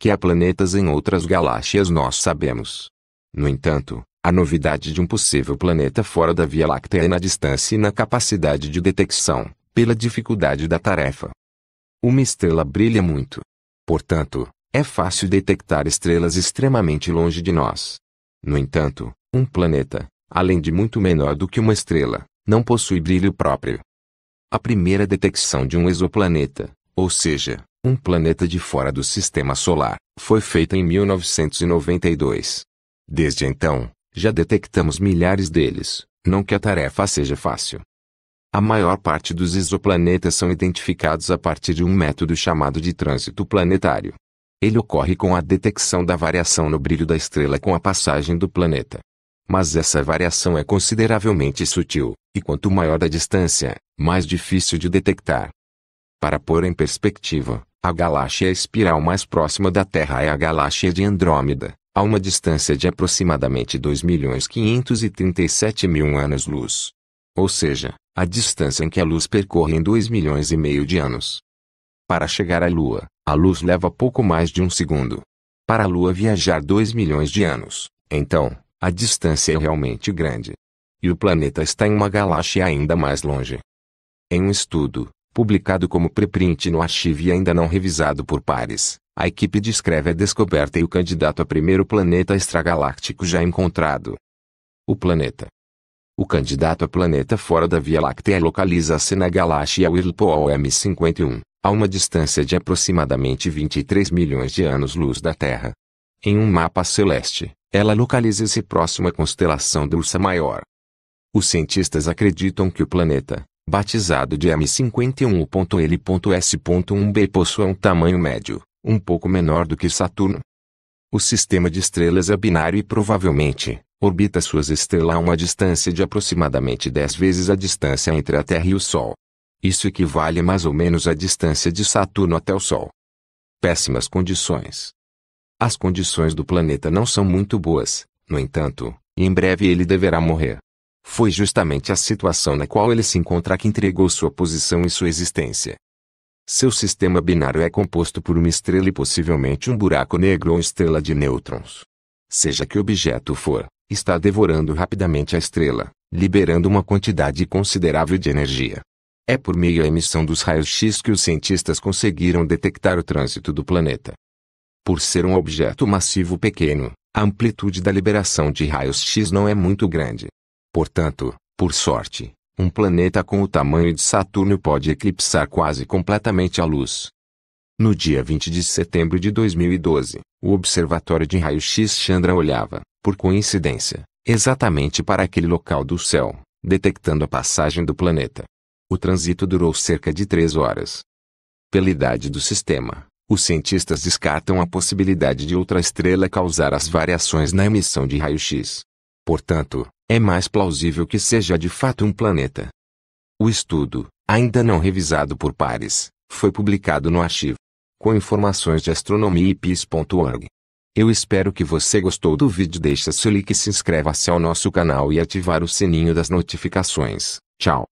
Que há planetas em outras galáxias nós sabemos. No entanto, a novidade de um possível planeta fora da Via Láctea é na distância e na capacidade de detecção, pela dificuldade da tarefa. Uma estrela brilha muito. Portanto, é fácil detectar estrelas extremamente longe de nós. No entanto, um planeta, além de muito menor do que uma estrela, não possui brilho próprio. A primeira detecção de um exoplaneta, ou seja, um planeta de fora do sistema solar, foi feita em 1992. Desde então, já detectamos milhares deles, não que a tarefa seja fácil. A maior parte dos exoplanetas são identificados a partir de um método chamado de trânsito planetário. Ele ocorre com a detecção da variação no brilho da estrela com a passagem do planeta. Mas essa variação é consideravelmente sutil, e quanto maior a distância, mais difícil de detectar. Para pôr em perspectiva, a galáxia espiral mais próxima da Terra é a galáxia de Andrômeda, a uma distância de aproximadamente 2.537.000 anos-luz. Ou seja, a distância em que a luz percorre em 2 milhões e meio de anos. Para chegar à Lua, a luz leva pouco mais de um segundo. Para a Lua viajar 2 milhões de anos, então, a distância é realmente grande. E o planeta está em uma galáxia ainda mais longe. Em um estudo, publicado como preprint no arquivo e ainda não revisado por pares, a equipe descreve a descoberta e o candidato a primeiro planeta extragaláctico já encontrado. O planeta. O candidato a planeta fora da Via Láctea localiza-se na galáxia Whirlpool M51, a uma distância de aproximadamente 23 milhões de anos-luz da Terra. Em um mapa celeste, ela localiza-se próximo à constelação de Ursa Maior. Os cientistas acreditam que o planeta, batizado de M51.L.S.1b possui um tamanho médio, um pouco menor do que Saturno. O sistema de estrelas é binário e provavelmente, orbita suas estrelas a uma distância de aproximadamente 10 vezes a distância entre a Terra e o Sol. Isso equivale mais ou menos à distância de Saturno até o Sol. Péssimas condições. As condições do planeta não são muito boas, no entanto, em breve ele deverá morrer. Foi justamente a situação na qual ele se encontra que entregou sua posição e sua existência. Seu sistema binário é composto por uma estrela e possivelmente um buraco negro ou estrela de nêutrons. Seja que objeto for, está devorando rapidamente a estrela, liberando uma quantidade considerável de energia. É por meio da emissão dos raios-x que os cientistas conseguiram detectar o trânsito do planeta. Por ser um objeto massivo pequeno, a amplitude da liberação de raios-x não é muito grande. Portanto, por sorte, um planeta com o tamanho de Saturno pode eclipsar quase completamente a luz. No dia 20 de setembro de 2012, o Observatório de Raio-X Chandra olhava, por coincidência, exatamente para aquele local do céu, detectando a passagem do planeta. O trânsito durou cerca de três horas. Pela idade do sistema, os cientistas descartam a possibilidade de outra estrela causar as variações na emissão de raio-x. Portanto, é mais plausível que seja de fato um planeta. O estudo, ainda não revisado por pares, foi publicado no arquivo com informações de astronomia e pis.org. Eu espero que você gostou do vídeo. Deixe seu like se inscreva-se ao nosso canal e ativar o sininho das notificações. Tchau.